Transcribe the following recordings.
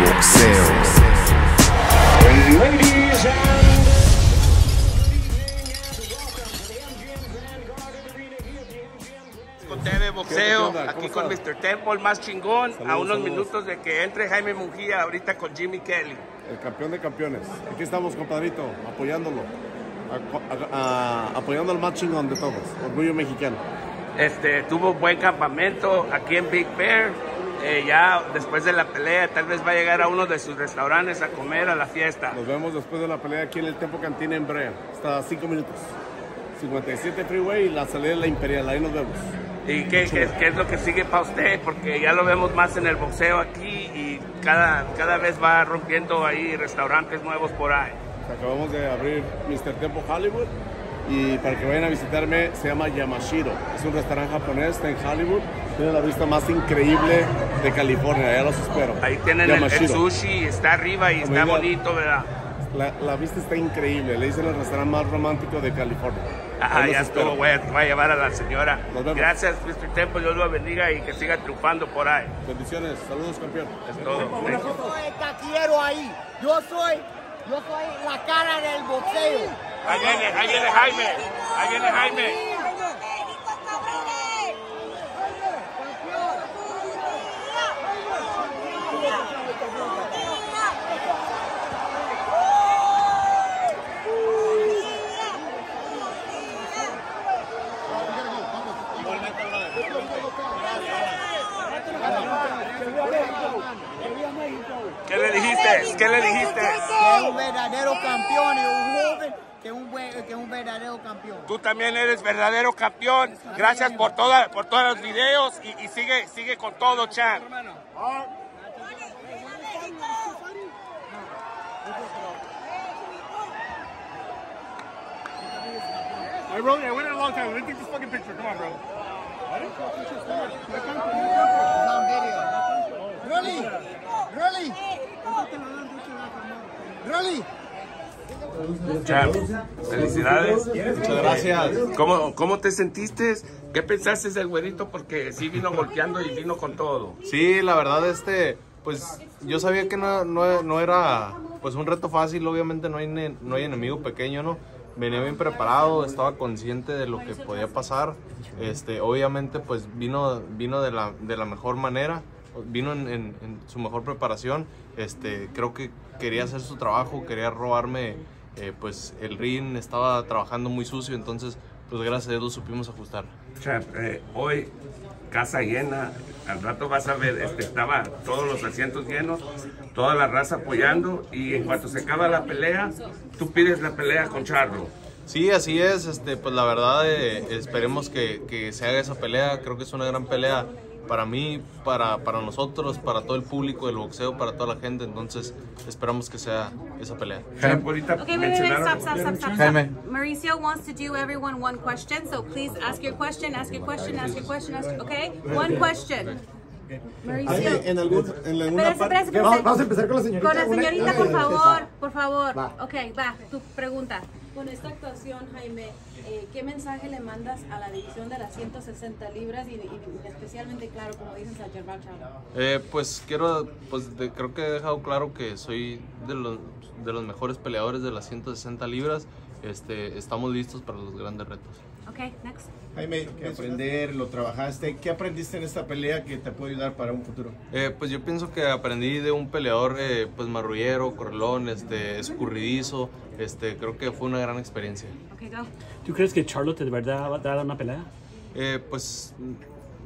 boxeo. Ladies and Con TV Boxeo, aquí ¿Cómo con está? Mr. Temple, más chingón, a unos saludos. minutos de que entre Jaime Mungía ahorita con Jimmy Kelly. El campeón de campeones. Aquí estamos, compadrito, apoyándolo. A- a- a- apoyando al más chingón de todos. Orgullo mexicano. Este, tuvo buen campamento aquí en Big Bear. Eh, ya después de la pelea, tal vez va a llegar a uno de sus restaurantes a comer a la fiesta. Nos vemos después de la pelea aquí en el Tempo Cantina en Brea. Hasta 5 minutos. 57 Freeway y la salida de la Imperial. Ahí nos vemos. ¿Y qué, qué- qué es lo que sigue para usted? Porque ya lo vemos más en el boxeo aquí y cada, cada vez va rompiendo ahí restaurantes nuevos por ahí. Acabamos de abrir Mr. Tempo Hollywood. Y para que vayan a visitarme, se llama Yamashiro. Es un restaurante japonés, está en Hollywood. Tiene la vista más increíble de California. Allá los espero. Ahí tienen el, sushi, está arriba y está bonito, ¿verdad? La, la vista está increíble. Le dicen el restaurante más romántico de California. Ajá, ya estuvo, voy a, voy a llevar a la señora. Nos vemos. Gracias, Mr. Temple, Dios lo bendiga y que siga triunfando por ahí. Bendiciones. Saludos, campeón. Es todo. Yo soy el taquillero ahí. Yo soy, yo soy la cara del boxeo. Ahí viene, ahí viene Jaime, ahí viene Jaime. ¿Qué le dijiste? ¿Qué le dijiste? Que es un verdadero campeón y un joven que es un, buen- que es un verdadero campeón. Tú también eres verdadero campeón. Gracias por toda, por todos los videos y, y sigue, sigue con todo, Chan. I wrote it. I waited a long time. Let me take this fucking picture. Come on, bro. Really? Really? Really? Chan, felicidades. Muchas gracias. ¿Cómo, ¿Cómo te sentiste? ¿Qué pensaste del güerito? Porque sí vino golpeando y vino con todo. Sí, la verdad, este, pues yo sabía que no, no, no era pues un reto fácil, obviamente no hay, no hay enemigo pequeño, ¿no? Venía bien preparado, estaba consciente de lo que podía pasar. Este, obviamente, pues vino, vino de, la, de la mejor manera, vino en, en- en su mejor preparación. Este, creo que quería hacer su trabajo, quería robarme eh, pues el ring, estaba trabajando muy sucio, entonces pues gracias a Dios lo supimos ajustar. Eh, hoy casa llena, al rato vas a ver, este, estaba todos los asientos llenos, toda la raza apoyando y en cuanto se acaba la pelea, tú pides la pelea con Charlo. Sí, así es. Este, pues la verdad, eh, esperemos que, que se haga esa pelea. Creo que es una gran pelea para mí, para, para nosotros, para todo el público del boxeo, para toda la gente. Entonces, esperamos que sea esa pelea. Chan, ahorita Okay, wait, wait, stop, stop, stop, stop, Jaime. stop. Mauricio wants to do everyone one question, so please ask your question, ask your question, ask your question, ask, okay? One question. Mauricio. En, algún, en alguna Espérese, parte. espérese, Vamos, espérese. vamos a empezar con la señorita. Con la señorita, una- por una- favor, por favor. Va. Ok, va, tu pregunta. Con esta actuación, Jaime, eh, ¿qué mensaje le mandas a la división de las 160 libras y, y especialmente, claro, como dices, a Germán Chávez? Eh, pues quiero, pues de- creo que he dejado claro que soy de los, de los mejores peleadores de las 160 libras. Este, estamos listos para los grandes retos. Okay, next. Jaime, que aprender, lo trabajaste. ¿Qué aprendiste en esta pelea que te puede ayudar para un futuro? Eh, pues yo pienso que aprendí de un peleador eh, pues marrullero, correlón, este, escurridizo. Este, creo que fue una gran experiencia. Okay, go. ¿Tú crees que Charlotte de verdad va a dar una pelea? Eh, pues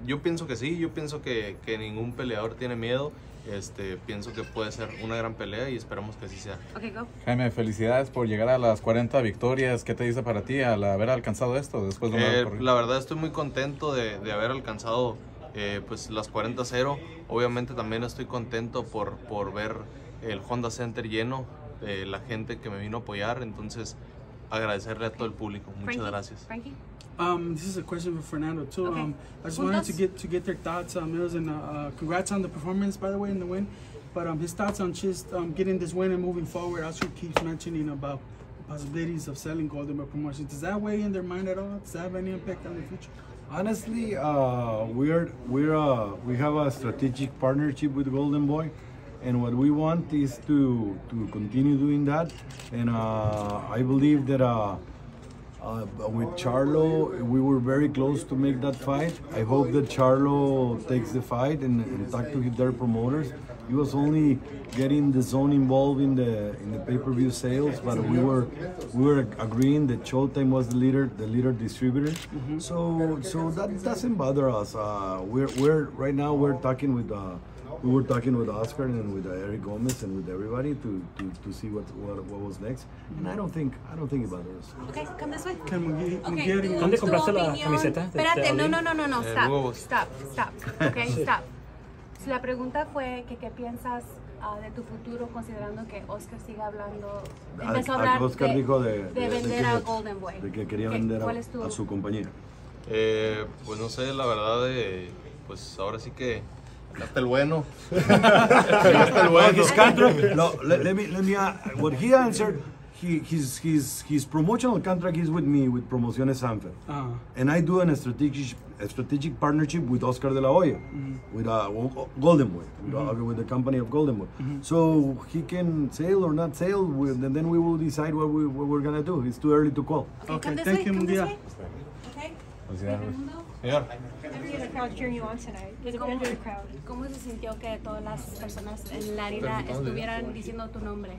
yo pienso que sí, yo pienso que, que ningún peleador tiene miedo. Este, pienso que puede ser una gran pelea y esperamos que así sea. Okay, go. Jaime, felicidades por llegar a las 40 victorias. ¿Qué te dice para ti al haber alcanzado esto después de una Eh, corrida? la verdad estoy muy contento de, de haber alcanzado eh, pues las 40-0. Obviamente también estoy contento por, por ver el Honda Center lleno, eh, la gente que me vino a apoyar. Entonces agradecerle a todo el público. Muchas Frankie? gracias. Frankie? Um, this is a question for Fernando too. Okay. Um, I just wanted to get to get their thoughts. Um, it was an, uh, uh, congrats on the performance, by the way, in the win. But um, his thoughts on just um, getting this win and moving forward. Also keeps mentioning about the possibilities of selling Golden Boy Promotions. Does that weigh in their mind at all? Does that have any impact on the future? Honestly, uh, we're we're uh, we have a strategic partnership with Golden Boy. and what we want is to to continue doing that. And uh, I believe that. Uh, with Charlo, we were very close to make that fight. I hope that Charlo takes the fight and, and talk to their promoters. He was only getting the zone involved in the in the pay-per-view sales, but we were we were agreeing that Showtime was the leader, the leader distributor. So so that doesn't bother us. Uh, we're we're right now we're talking with. Uh, we were talking with Oscar and with uh, Eric Gomez and with everybody to, to, to see what, what what was next. And I don't think I don't think it bothers us. Okay, come this way. Can Munguía- Okay, Munguía tu- ¿Dónde tu compraste la camiseta Espérate, no, no, no, no, no, Eh, stop, stop, stop, okay, stop. Si la pregunta fue que qué piensas ah, de tu futuro considerando que Oscar siga hablando, empezó a A- hablar Oscar de, dijo de, de de- de vender que- a Golden Boy. de que quería ¿Qué- vender ¿Cuál a, es tu a su compañía. Eh, pues no sé, la verdad, eh, pues ahora sí que hasta el bueno. hasta el Well, his contract. no, let, let me let me. Uh, what he answered. He, his his his promotional contract is with me with Promociones Sanfer, Ah. and I do an strategic a strategic partnership with Oscar de la Hoya, with uh, Go- Golden Boy, with, uh, Mhm. with the company of Golden Boy. Mhm. So he can sail or not sail, with, and then we will decide what we what we're gonna do. It's too early to call. Okay, Okay, thank you, Munguía. Okay. Señor. Everyone in the crowd cheering you on tonight. There's a ¿Cómo, big crowd. ¿Cómo se sintió que todas las personas en la arena estuvieran diciendo tu nombre?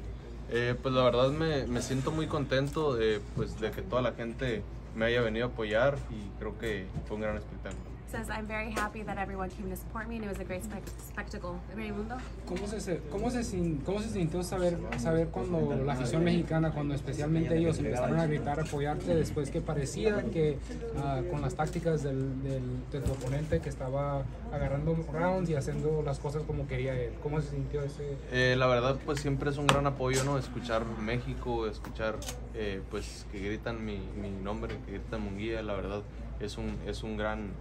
Eh, pues la verdad me, me siento muy contento de, pues, de que toda la gente me haya venido a apoyar y creo que fue un gran espectáculo. Says, I'm very happy that everyone came to support me and it was a great spec- spectacle. Raimundo? ¿Cómo se, cómo, se, ¿Cómo se sintió saber, saber cuando la afición mexicana, cuando especialmente ellos empezaron a gritar, apoyarte, después que parecía que ah, con las tácticas del, del, de tu oponente que estaba agarrando rounds y haciendo las cosas como quería él? ¿Cómo se sintió ese? Eh, la verdad, pues siempre es un gran apoyo, ¿no? Escuchar México, escuchar, eh, pues, que gritan mi, mi nombre, que gritan Munguía, la verdad, es un, es un gran,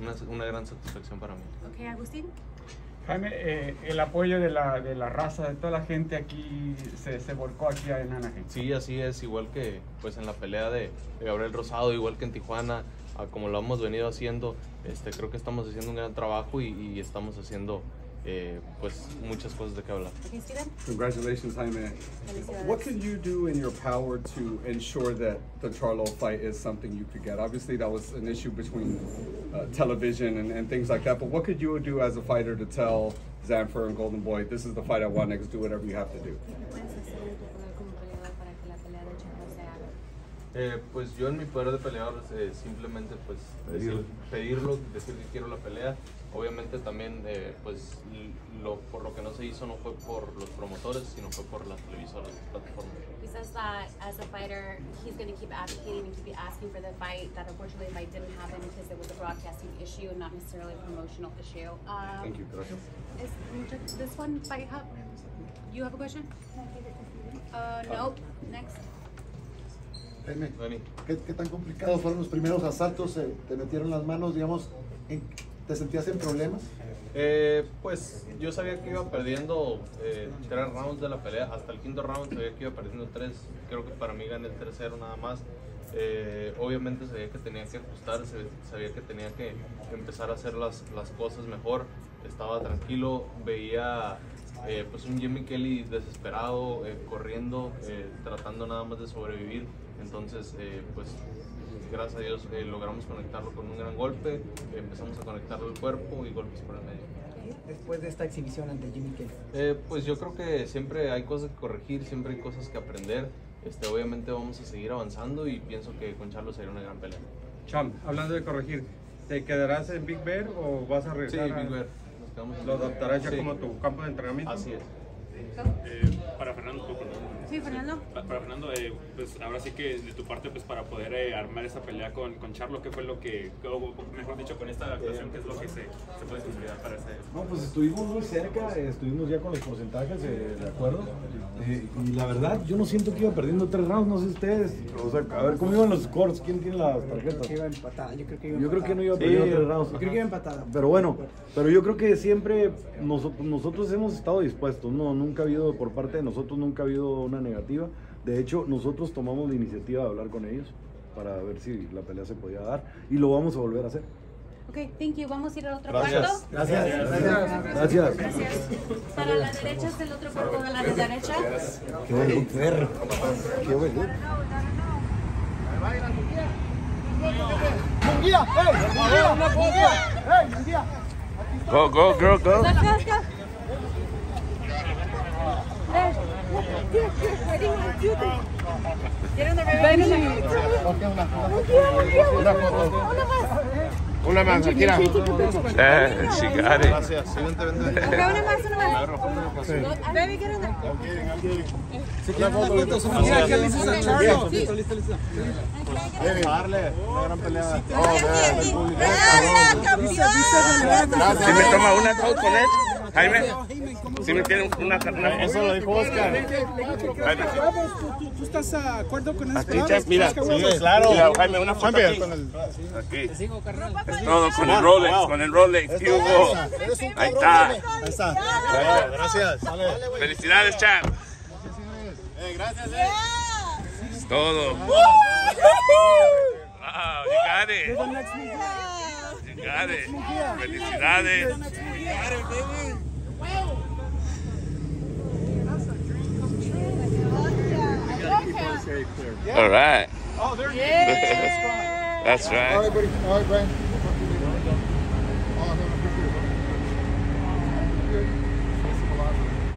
una, una gran satisfacción para mí. Okay, Agustín? Jaime, eh, el apoyo de la, de la raza, de toda la gente aquí, se, se volcó aquí en Anaheim. Sí, así es, igual que pues en la pelea de, de Gabriel Rosado, igual que en Tijuana, como lo hemos venido haciendo, este, creo que estamos haciendo un gran trabajo y, y estamos haciendo eh, pues muchas cosas de qué hablar. Okay, Steven? Congratulations, Jaime. What can you do in your power to ensure that the Charlo fight is something you could get? Obviously, that was an issue between uh, television and, and things like that. But what could you do as a fighter to tell Zanfer and Golden Boy, this is the fight I want next, do whatever you have to do? Eh, pues yo en mi poder de peleador eh, simplemente pues decir- pedirlo, decir que quiero la pelea. Obviamente también eh, pues lo, por lo que no se hizo no fue por los promotores, sino fue por las televisoras, las plataformas. He says that as a fighter, he's going to keep advocating and keep asking for the fight. That unfortunately the fight didn't happen because it was a broadcasting issue and not necessarily a promotional issue. Um, Thank you, gracias. Is this one fight hub? You have a question? Uh, no. Next. Jaime, ¿qué, qué tan complicados fueron los primeros asaltos? Eh, ¿Te metieron las manos, digamos, en- te sentías en problemas? Eh, pues yo sabía que iba perdiendo eh, tres rounds de la pelea, hasta el quinto round sabía que iba perdiendo tres, creo que para mí gané el tercero nada más. Eh, obviamente sabía que tenía que ajustarse, sabía que tenía que empezar a hacer las, las cosas mejor, estaba tranquilo, veía eh, pues un Jimmy Kelly desesperado, eh, corriendo, eh, tratando nada más de sobrevivir, entonces eh, pues gracias a Dios eh, logramos conectarlo con un gran golpe, empezamos a conectarlo al cuerpo y golpes por el medio. Después de esta exhibición ante Jimmy Kelly. Eh, pues yo creo que siempre hay cosas que corregir, siempre hay cosas que aprender. Este, obviamente vamos a seguir avanzando y pienso que con Charlo sería una gran pelea. Cham, hablando de corregir, ¿te quedarás en Big Bear o vas a Sí, regresar? a- Big Bear. Nos quedamos en ¿Lo adaptarás ya Sí. como tu campo de entrenamiento? Así es. Eh, para Fernando. Sí, Fernando. Pa- Para Fernando, eh, pues ahora sí que de tu parte, pues para poder eh, armar esa pelea con, con Charlo, ¿qué fue lo que, o mejor dicho, con esta actuación, qué es lo que se, se puede considerar para ese? No, pues estuvimos muy cerca, eh, estuvimos ya con los porcentajes eh, de acuerdo. Eh, y la verdad, yo no siento que iba perdiendo tres rounds, no sé ustedes. O sea, a ver cómo iban los scores, quién tiene las tarjetas. Que iba empatada, yo creo que iba Yo creo que no iba perdiendo tres rounds. Yo creo que iba empatada. Pero bueno, pero yo creo que siempre nosotros, nosotros hemos estado dispuestos, no, nunca ha habido, por parte de nosotros, nunca ha habido una negativa. De hecho, nosotros tomamos la iniciativa de hablar con ellos para ver si la pelea se podía dar y lo vamos a volver a hacer. Okay, thank you. Vamos a ir al otro Gracias. cuarto. Gracias. Gracias. Gracias. Para la derecha es el otro cuerpo de la derecha. Qué buen perro. Qué buen Munguía, hey, Munguía, Munguía, hey, Munguía. Go, go, girl, go. Una más. Eh, she got it. Gracias. Sí, vente, vente. Una más, una más. Baby, there. Una foto, Mira, ¿qué le dices a Charlo? Listo, listo, listo. Darle, una gran pelea. Si me toma una foto con él, Jaime. Si me tiene una, una Eso lo dijo Oscar. Jaime. ¿Tú, tú, tú estás de acuerdo con Aquí, eso? Chef, mira, Sí, claro. Mira, Jaime, una foto aquí. Todo con el Rolex, con el Rolex. ¿Qué hubo? Ahí está. Ahí está. Gracias. Felicidades, Chap. Es todo. Wow, you got it. You got it. Felicidades. All right. Oh, there That's right. All right, buddy. All right, Brian.